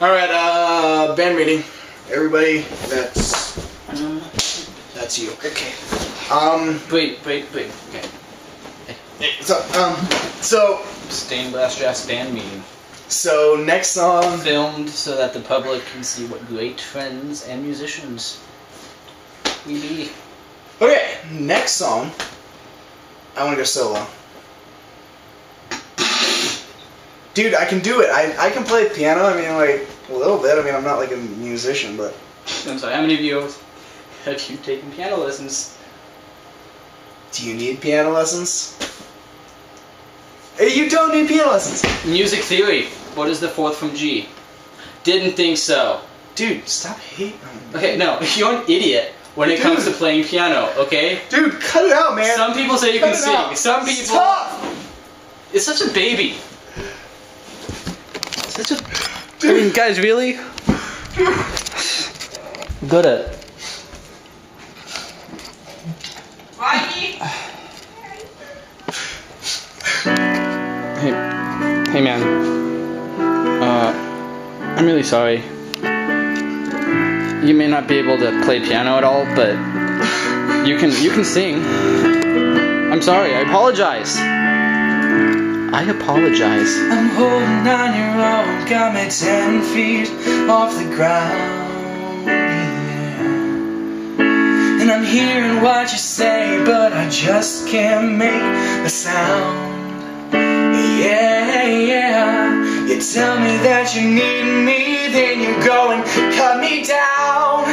Alright, uh, band meeting. Everybody, that's, that's you. okay. Um, Wait, wait, wait. Okay. Hey. So, um, so, Stained Glass Jazz band meeting. so next song, Filmed so that the public can see what great friends and musicians we be. okay, next song, I want to go solo. Dude, I can do it. I, I can play piano. I mean, like, a little bit. I mean, I'm not like a musician, but. I'm sorry, how many of you have you taken piano lessons? Do you need piano lessons? Hey, you don't need piano lessons! Music theory. What is the fourth from G? Didn't think so. Dude, stop hating me. Okay, no, you're an idiot when it comes to playing piano, okay? Dude, cut it out, man! Some people say you Cut can sing. out. Some people. Stop! It's such a baby. A. I mean, guys, really? Good at. Hey, hey, man. Uh, I'm really sorry. You may not be able to play piano at all, but you can you can sing. I'm sorry. I apologize. I apologize. I'm holding on your own, got me ten feet off the ground. And I'm hearing what you say, but I just can't make a sound. Yeah, yeah. You tell me that you need me, then you go and cut me down.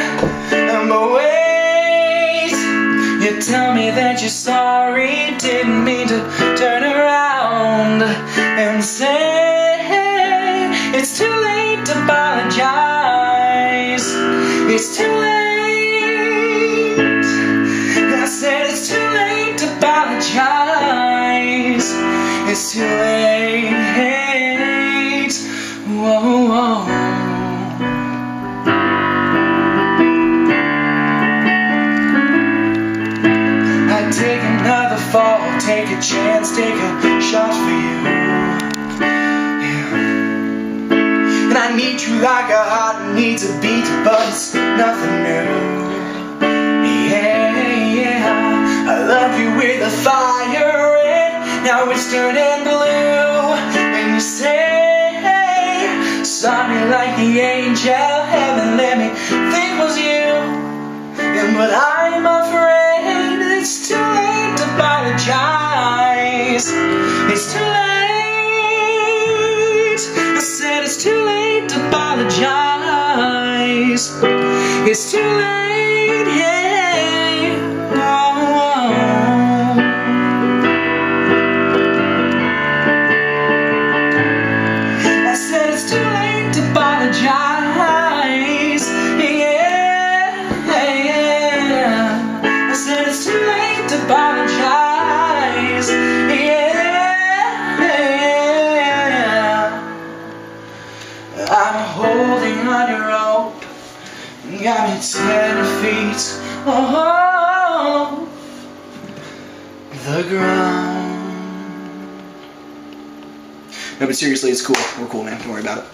Tell me that you're sorry, didn't mean to turn around and say it's too late to apologize. It's too late. I said it's too late to apologize. It's too late. Whoa, whoa. Take a chance, take a shot for you. Yeah. And I need you like a heart needs a beat, but it's nothing new. Yeah, yeah. I love you with a fire red, now it's turning blue. And you say, me like the angel, heaven let me think was you. And but I'm It's too late. Got me ten feet off the ground. No, but seriously, it's cool. We're cool, man. Don't worry about it.